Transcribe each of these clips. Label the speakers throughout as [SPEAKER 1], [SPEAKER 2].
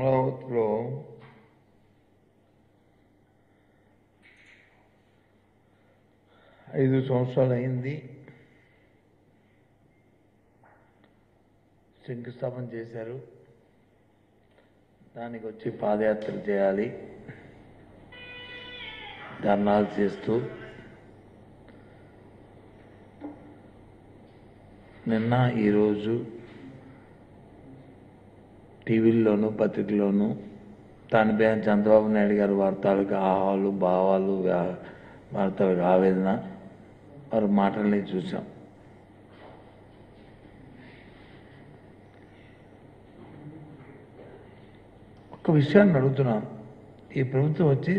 [SPEAKER 1] అమరావతిలో ఐదు సంవత్సరాలు అయింది శంకుస్థాపన చేశారు. దానికి వచ్చి పాదయాత్ర చేయాలి. ధర్నాలు చేస్తూ నిన్న ఈరోజు టీవీల్లోనూ పత్రికల్లోనూ తాను మీద చంద్రబాబు నాయుడు గారి వార్తలకు ఆహాలు భావాలు వార్తలకు ఆవేదన వారి మాటల్ని చూసాం ఒక విషయాన్ని అడుగుతున్నాను. ఈ ప్రభుత్వం వచ్చి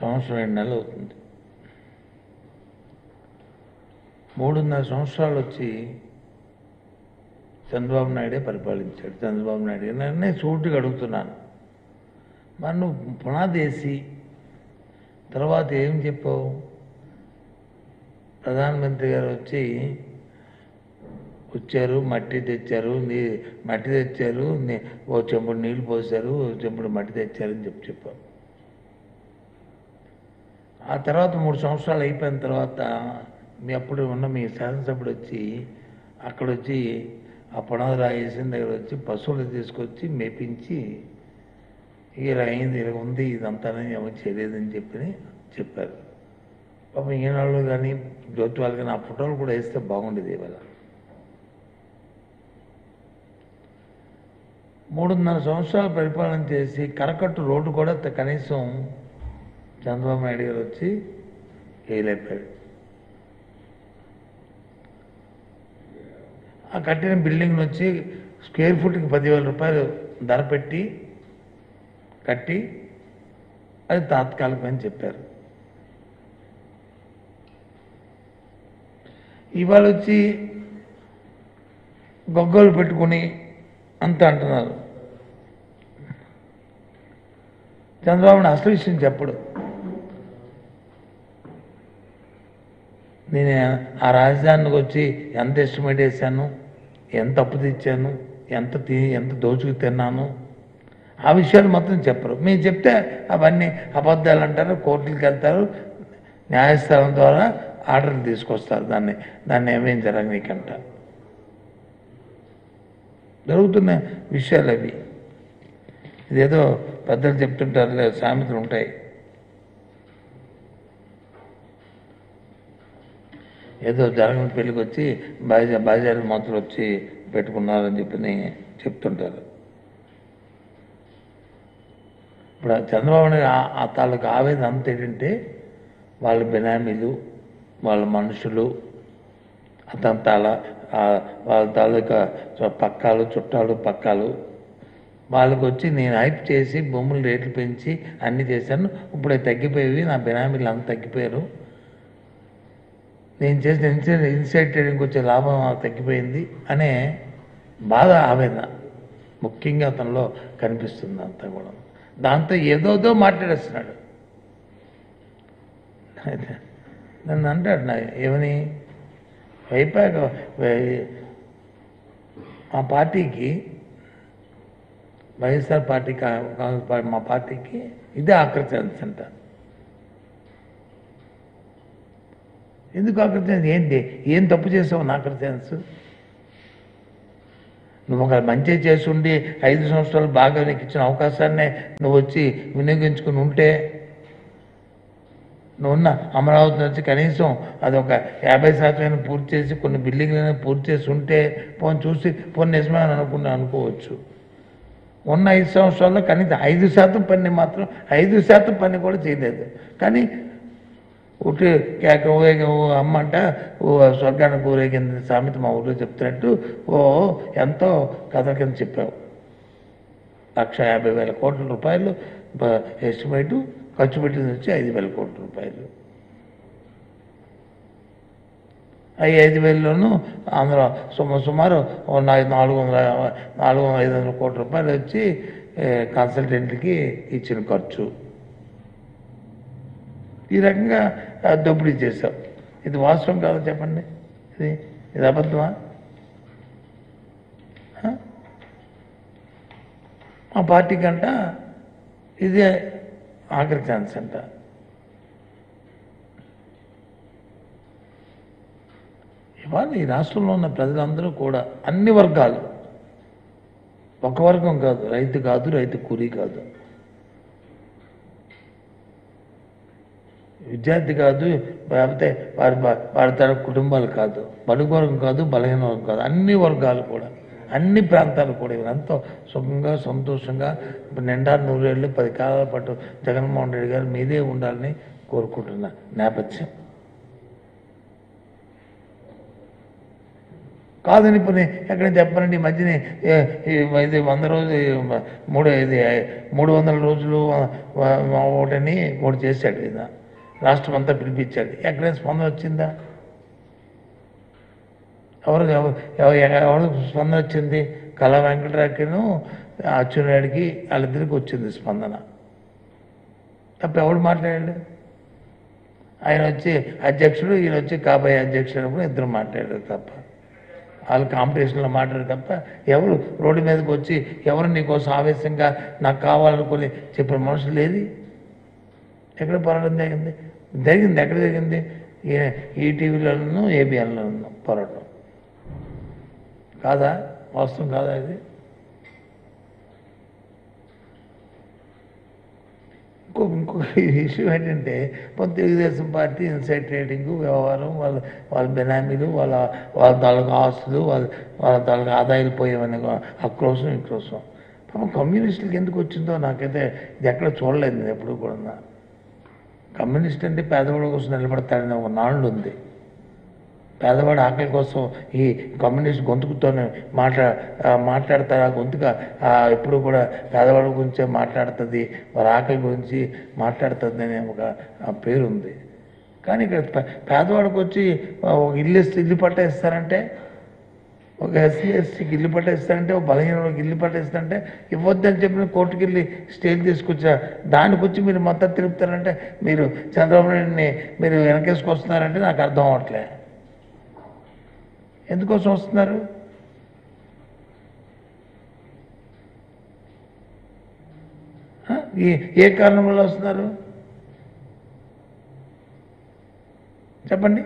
[SPEAKER 1] సంవత్సరం రెండు నెలలు అవుతుంది. మూడున్నర సంవత్సరాలు వచ్చి చంద్రబాబు నాయుడే పరిపాలించాడు. చంద్రబాబు నాయుడు నేనే సూటిగా అడుగుతున్నాను. మరి నువ్వు పునాదేసి తర్వాత ఏం చెప్పావు? ప్రధానమంత్రి గారు వచ్చి వచ్చారు మట్టి తెచ్చారు నీ మట్టి తెచ్చారు నీ- ఓ చెంబుడు నీళ్ళు పోసారు ఓ చెంపుడు మట్టి తెచ్చారని చెప్పి చెప్పాం ఆ తర్వాత మూడు సంవత్సరాలు అయిపోయిన తర్వాత మీ అప్పుడు ఉన్న మీ శాసనసభ్యుడు వచ్చి అక్కడ వచ్చి ఆ పునాది రాయేసిన దగ్గర వచ్చి పశువులు తీసుకొచ్చి మేపించి ఇలా అయింది ఇలా ఉంది ఇదంతా ఏమో చేయలేదని చెప్పి చెప్పారు. పాపం ఈనాళ్ళు కానీ జ్యోతి వాళ్ళు కానీ ఆ ఫోటోలు కూడా వేస్తే బాగుండేది ఇవాళ. మూడున్నర సంవత్సరాలు పరిపాలన చేసి కరకట్టు రోడ్డు కూడా కనీసం చంద్రబాబు నాయుడు గారు వచ్చి వేయలేపాడు ఆ కట్టిన బిల్డింగ్ వచ్చి స్క్వేర్ ఫుట్కి పదివేల రూపాయలు ధర పెట్టి కట్టి అది తాత్కాలికం అని చెప్పారు. ఇవాళ వచ్చి గొగ్గలు పెట్టుకుని అంత అంటున్నారు. చంద్రబాబుని అసలు విషయం చెప్పడు. నేను ఆ రాజధానికి వచ్చి ఎంత ఎస్టిమేట్ వేశాను? ఎంత అప్పు తెచ్చాను ఎంత తీ ఎంత దోచుకు తిన్నాను ఆ విషయాలు మొత్తం చెప్పరు. మీరు చెప్తే అవన్నీ అబద్ధాలు అంటారు కోర్టులకు వెళ్తారు న్యాయస్థానం ద్వారా ఆర్డర్లు తీసుకొస్తారు. దాన్ని దాన్ని ఏమేం జరగనీకంట జరుగుతున్న విషయాలు అవి. ఇదేదో పెద్దలు చెప్తుంటారు సామెతలు ఉంటాయి. ఏదో జరగని పెళ్ళికి వచ్చి బాజా బాజారు మాత్రం వచ్చి పెట్టుకున్నారని చెప్పి చెప్తుంటారు. ఇప్పుడు చంద్రబాబు నాయుడు ఆ- ఆ తాలూకు ఆవేదన అంత ఏంటంటే వాళ్ళ బినామీలు వాళ్ళ మనుషులు అతని తాల వాళ్ళ తాలూకా పక్కాలు చుట్టాలు పక్కాలు. వాళ్ళకి వచ్చి నేను హైప్ చేసి బొమ్మలు రేట్లు పెంచి అన్నీ చేశాను. ఇప్పుడు తగ్గిపోయేవి నా బినామీలు అంత తగ్గిపోయారు. నేను చేసిన ఇన్సైడ్ ఇన్సైడ్ ట్రేడింగ్కి వచ్చే లాభం తగ్గిపోయింది అనే బాధ ఆవేదన ముఖ్యంగా అతనిలో కనిపిస్తుంది అంతా కూడా. దాంతో ఏదోదో మాట్లాడేస్తున్నాడు. అయితే నన్ను అంటాడు నా ఏమని? వైపాక మా పార్టీకి వైఎస్ఆర్ పార్టీ కాంగ్రెస్ పార్టీ మా పార్టీకి ఇదే ఆకర్షణ అంట. ఎందుకు ఆకృతి ఏంటి ఏం తప్పు చేసావు నా ఆకర్షణ నువ్వు ఒక మంచి చేసుండి ఐదు సంవత్సరాలు బాగా నీకు ఇచ్చిన అవకాశాన్ని నువ్వు వచ్చి వినియోగించుకుని ఉంటే నువ్వున్న అమరావతి నుంచి కనీసం అది ఒక యాభై శాతమైన పూర్తి చేసి కొన్ని బిల్డింగ్లైనా పూర్తి చేసి ఉంటే పోని చూసి పోని నిజమే అని అనుకున్నా అనుకోవచ్చు. ఉన్న ఐదు సంవత్సరాల్లో కనీసం ఐదు శాతం పని మాత్రం ఐదు శాతం పని కూడా చేయలేదు. కానీ ఉట్టి కేక ఊరేగి ఓ అమ్మంట ఓ స్వర్గానికి ఊరేగింది సామెత మా ఊళ్ళో చెప్తున్నట్టు ఓ ఎంతో కథ కింద చెప్పావు. లక్ష యాభై వేల కోట్ల రూపాయలు ఎస్టిమేటు ఖర్చు పెట్టింది వచ్చి ఐదు వేల కోట్ల రూపాయలు. ఈ ఐదు వేలలోనూ అందులో సుమ సుమారు నాలుగు వందల నాలుగు వందల ఐదు వందల కోట్ల రూపాయలు వచ్చి కన్సల్టెంట్కి ఇచ్చిన ఖర్చు. ఈ రకంగా దోపిడీ చేశాం. ఇది వాస్తవం కాదు చెప్పండి? ఇది ఇది అబద్ధమా? మా పార్టీ కంట ఇదే ఆఖరి ఛాన్స్ అంట. ఇవాళ ఈ రాష్ట్రంలో ఉన్న ప్రజలందరూ కూడా అన్ని వర్గాలు ఒక వర్గం కాదు రైతు కాదు రైతు కూలీ కాదు. విద్యార్థి కాదు లేకపోతే వారి వారి తన కుటుంబాలు కాదు బడుగు వర్గం కాదు బలహీన వర్గం కాదు అన్ని వర్గాలు కూడా అన్ని ప్రాంతాలు కూడా వీరంతా సుఖంగా సంతోషంగా నిండా నూరేళ్ళు పది కాలాల పాటు జగన్మోహన్ రెడ్డి గారు మీదే ఉండాలని కోరుకుంటున్న నేపథ్యం. కాదని పోనీ ఎక్కడ చెప్పనండి ఈ మధ్యనే ఇది వంద రోజులు మూడు ఇది మూడు వందల రోజులు ఒకటని ఒకటి చేశాడు ఇదా రాష్ట్రం అంతా పిలిపించాడు ఎక్కడైనా స్పందన వచ్చిందా? ఎవరు ఎవరు స్పందన వచ్చింది? కళా వెంకటరావుకిను అచ్చునాయుడికి వాళ్ళిద్దరికి వచ్చింది స్పందన. తప్ప ఎవడు మాట్లాడాడు? ఆయన వచ్చి అధ్యక్షుడు ఈయన వచ్చి కాబోయే అధ్యక్షుడు ఇద్దరు మాట్లాడారు తప్ప. వాళ్ళు కాంపిటీషన్లో మాట్లాడారు తప్ప ఎవరు రోడ్డు మీదకి వచ్చి ఎవరు నీకోసం ఆవేశంగా నాకు కావాలనుకుని చెప్పిన మనుషులు లేదు ఎక్కడ పోరాటం జరిగింది? జరిగింది. ఎక్కడ జరిగింది? ఈ- ఈ ఏబిఎన్లోనూ పోరాటం. కాదా? వాస్తవం కాదా ఇది? ఇంకో ఇంకొక ఇష్యూ ఏంటంటే కొంత తెలుగుదేశం పార్టీ ఇన్సైడ్ ట్రేడింగ్ వ్యవహారం వాళ్ళ వాళ్ళ బెనామీలు వాళ్ళ వాళ్ళ తాలూకు ఆస్తులు వాళ్ళ వాళ్ళ తాలూకు ఆదాయాలు పోయేవని అక్రోశం ఇక్రోశం పాపం కమ్యూనిస్టులకి ఎందుకు వచ్చిందో నాకైతే ఇది ఎక్కడ చూడలేదు నేను ఎప్పుడు కూడా. కమ్యూనిస్ట్ అంటే పేదవాడి కోసం నిలబడతాడని ఒక నాళ్ళు ఉంది. పేదవాడి ఆకలి కోసం ఈ కమ్యూనిస్ట్ గొంతుకుతోనే మాట్లా మాట్లాడతారు. ఆ గొంతుక ఎప్పుడు కూడా పేదవాడి గురించే మాట్లాడుతుంది. వారి ఆకలి గురించి మాట్లాడుతుంది అనే ఒక పేరు ఉంది కానీ ఇక్కడ పేదవాడికి వచ్చి ఒక ఇల్లు ఇస్తే ఇల్లు పట్ట ఇస్తారంటే ఒక ఎస్సీ ఎస్టీకి ఇల్లు పట్ట ఒక బలహీనకి ఇల్లు పట్ట ఇవ్వద్దు ఇవ్వద్దని చెప్పిన కోర్టుకి వెళ్ళి స్టేట్ తీసుకొచ్చా? దానికి వచ్చి మీరు మద్దతు తిరుపుతారంటే మీరు చంద్రబాబు నాయుడిని మీరు వెనకేసుకొస్తున్నారంటే నాకు అర్థం అవ్వట్లే. ఎందుకోసం వస్తున్నారు? ఏ- ఏ కారణం వల్ల వస్తున్నారు? చెప్పండి.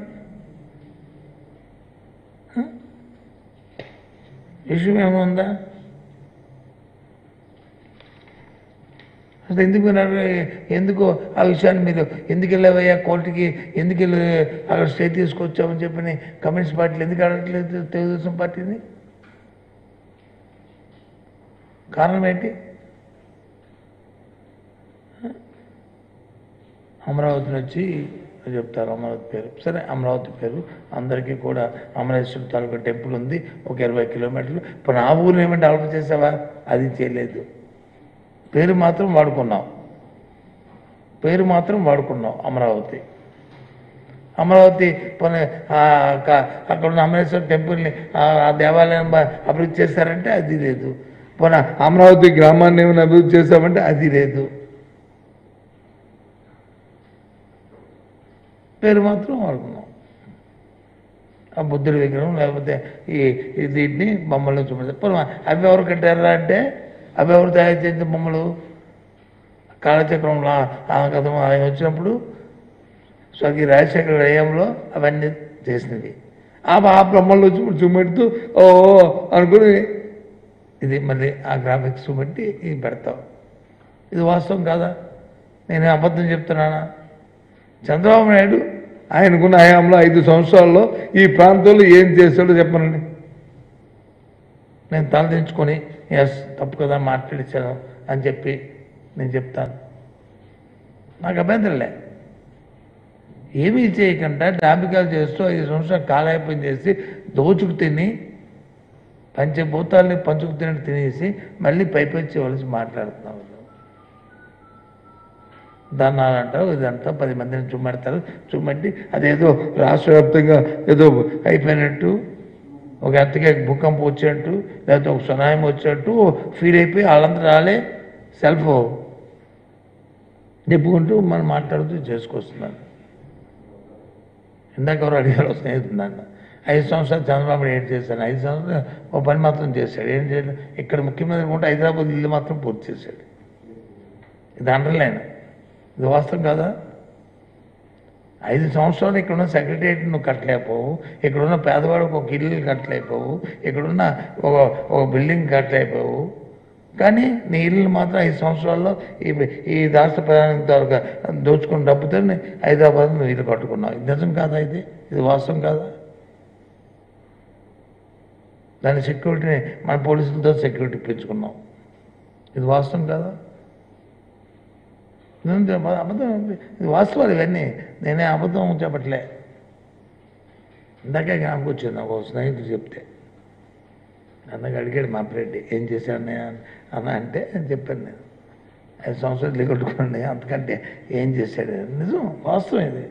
[SPEAKER 1] ఇష్యూ ఏముందా అసలు ఎందుకు ఎందుకు ఆ విషయాన్ని మీరు ఎందుకు వెళ్ళావయ్యా కోర్టుకి? ఎందుకు వెళ్ళి అక్కడ స్టే తీసుకొచ్చామని చెప్పి కమ్యూనిస్ట్ పార్టీలు ఎందుకు అడగట్లేదు తెలుగుదేశం పార్టీని? కారణం ఏంటి? అమరావతిని వచ్చి చెప్తారు అమరావతి పేరు. సరే అమరావతి పేరు. అందరికీ కూడా అమరేశ్వర తాలూకా టెంపుల్ ఉంది ఒక ఇరవై కిలోమీటర్లు. ఇప్పుడు నా ఊరు ఏమంటే డెవలప్ చేసావా? అది చేయలేదు. పేరు మాత్రం వాడుకున్నాం పేరు మాత్రం వాడుకున్నాం అమరావతి. అమరావతి పోనీ అక్కడ ఉన్న అమరేశ్వర టెంపుల్ని ఆ దేవాలయం అభివృద్ధి చేశారంటే అది లేదు. పోనీ అమరావతి గ్రామాన్ని ఏమైనా అభివృద్ధి చేశామంటే అది లేదు. పేరు మాత్రం వాడుకున్నాం ఆ బుద్ధుడి విగ్రహం లేకపోతే ఈ దీన్ని బొమ్మలను చూపెడతారు పోనీ అవి ఎవరు కట్టారా అంటే? అవి ఎవరు తయారు చేసిన బొమ్మలు? కాలచక్రంలో ఆ కథ ఆయన వచ్చినప్పుడు స్వర్గీయ రాజశేఖర వ్యయంలో అవన్నీ చేసినవి. ఆ బ్రహ్మల్లో చూపెడుతూ ఓ ఓ అనుకుని ఇది మళ్ళీ ఆ గ్రాఫిక్స్ చూపెట్టి ఇది పెడతాం. ఇది వాస్తవం కాదా? నేను అబద్ధం చెప్తున్నానా? చంద్రబాబు నాయుడు ఆయనకున్న హయాంలో ఐదు సంవత్సరాల్లో ఈ ప్రాంతంలో ఏం చేశాడో చెప్పనండి. నేను తలదించుకొని ఎస్ తప్పు కదా మాట్లాడించాను అని చెప్పి నేను చెప్తాను. నాకు అభ్యంతరంలే ఏమీ చేయకుండా డాబికాలు చేస్తూ ఐదు సంవత్సరాలు కాలయాపన చేసి దోచుకు తిని పంచభూతాలని పంచుకు తినట్టు తినేసి మళ్ళీ పైపెచ్చి వలసి మాట్లాడుతున్నాం దానాలు అంటారు ఇదంతా పది మందిని చుమ్మెడతారు. చూపెట్టి అదేదో రాష్ట్ర వ్యాప్తంగా ఏదో అయిపోయినట్టు ఒక ఎత్తగా భూకంపం వచ్చినట్టు లేకపోతే ఒక సునాయం వచ్చినట్టు ఫీల్ అయిపోయి వాళ్ళంతా రాలే సెల్ఫ్ చెప్పుకుంటూ మనం మాట్లాడుతూ చేసుకొస్తున్నాను ఇందాక ఎవరు అడిగారు స్నేహితుడు నన్ను ఐదు సంవత్సరాలు చంద్రబాబు ఏం చేశాను ఐదు సంవత్సరాలు ఓ పని మాత్రం చేశాడు. ఏం చేయలేదు? ఇక్కడ ముఖ్యమంత్రి ఉంటే హైదరాబాద్ ఇల్లు మాత్రం పూర్తి చేశాడు. ఇది అండర్లైన్. ఇది వాస్తవం కాదా? ఐదు సంవత్సరాలు ఇక్కడున్న సెక్రటరియట్ నువ్వు కట్టలేకపోవు. ఇక్కడున్న పేదవాడికి ఒక ఇల్లు కట్టలేకపోవు. ఇక్కడున్న ఒక ఒక బిల్డింగ్ కట్టలేకపోవు. కానీ నీ ఇల్లు మాత్రం ఐదు సంవత్సరాల్లో ఈ ఈ రాష్ట్ర ప్రధాని ద్వారా దోచుకున్న డబ్బుతో హైదరాబాద్ నువ్వు ఇల్లు కట్టుకున్నావు. ఇది నిజం కాదా ఇది? ఇది వాస్తవం కాదా? దాని సెక్యూరిటీని మన పోలీసులతో సెక్యూరిటీ పెంచుకున్నాం ఇది వాస్తవం కాదా? అబద్ధం ఇది వాస్తవాలు ఇవన్నీ. నేనే అబద్ధం చెప్పట్లే. ఇందాకే జ్ఞాపకం వచ్చింది. నాకు ఒక స్నేహితుడు చెప్తే. అన్నగా అడిగాడు మా ప్రెడ్డి ఏం చేశాను అన్న అంటే నేను చెప్పాను నేను. ఐదు సంవత్సరాలు ఇల్లు అంతకంటే ఏం చేశాడు? నిజం వాస్తవం ఇది.